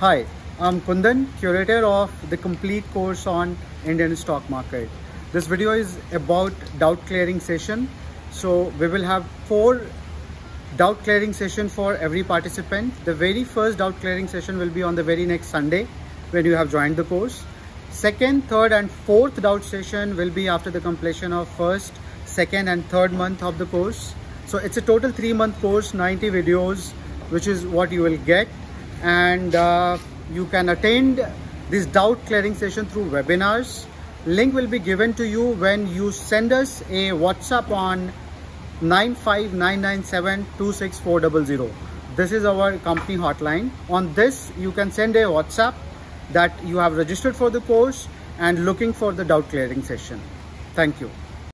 Hi, I'm Kundan, curator of the complete course on Indian stock market. This video is about doubt clearing session. So we will have four doubt clearing session for every participant. The very first doubt clearing session will be on the very next Sunday when you have joined the course. Second, third and fourth doubt session will be after the completion of first, second and third month of the course. So it's a total three month course, 90 videos, which is what you will get and uh, you can attend this doubt clearing session through webinars. Link will be given to you when you send us a whatsapp on 95997 this is our company hotline. On this you can send a whatsapp that you have registered for the course and looking for the doubt clearing session. Thank you